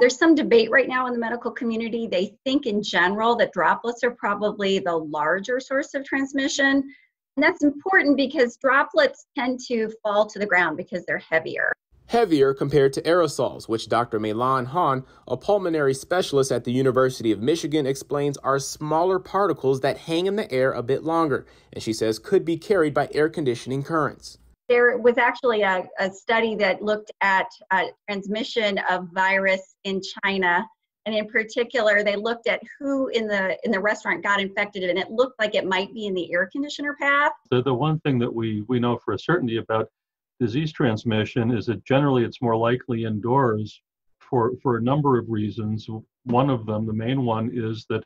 There's some debate right now in the medical community. They think in general that droplets are probably the larger source of transmission. And that's important because droplets tend to fall to the ground because they're heavier. Heavier compared to aerosols, which Dr. Meilan Han, a pulmonary specialist at the University of Michigan, explains are smaller particles that hang in the air a bit longer, and she says could be carried by air conditioning currents there was actually a, a study that looked at uh, transmission of virus in China. And in particular, they looked at who in the in the restaurant got infected, and it looked like it might be in the air conditioner path. The, the one thing that we, we know for a certainty about disease transmission is that generally it's more likely indoors for, for a number of reasons. One of them, the main one, is that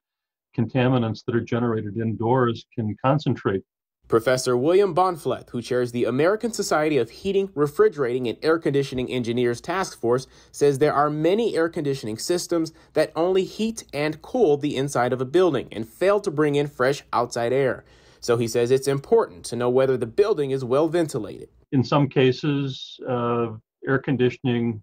contaminants that are generated indoors can concentrate Professor William Bahnfleth, who chairs the American Society of Heating, Refrigerating, and Air Conditioning Engineers Task Force, says there are many air conditioning systems that only heat and cool the inside of a building and fail to bring in fresh outside air. So he says it's important to know whether the building is well ventilated. In some cases, uh, air conditioning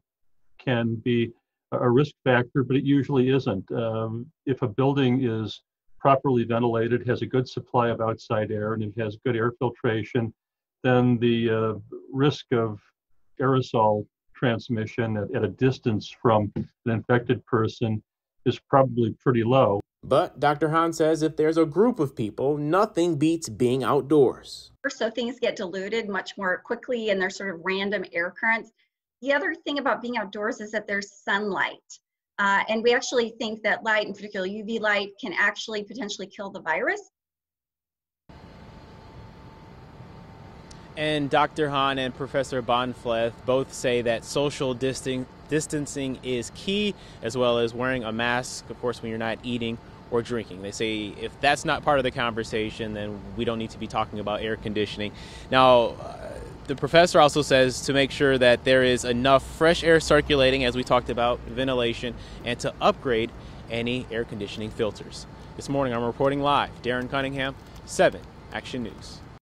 can be a risk factor, but it usually isn't. Um, if a building is properly ventilated, has a good supply of outside air, and it has good air filtration, then the uh, risk of aerosol transmission at, at a distance from an infected person is probably pretty low. But Dr. Han says if there's a group of people, nothing beats being outdoors. So things get diluted much more quickly and there's sort of random air currents. The other thing about being outdoors is that there's sunlight. Uh, and we actually think that light, in particular UV light, can actually potentially kill the virus. And Dr. Han and Professor Bahnfleth both say that social distancing is key, as well as wearing a mask, of course, when you're not eating or drinking. They say if that's not part of the conversation, then we don't need to be talking about air conditioning. Now, the professor also says to make sure that there is enough fresh air circulating, as we talked about, ventilation, and to upgrade any air conditioning filters. This morning I'm reporting live. Darren Cunningham, 7 Action News.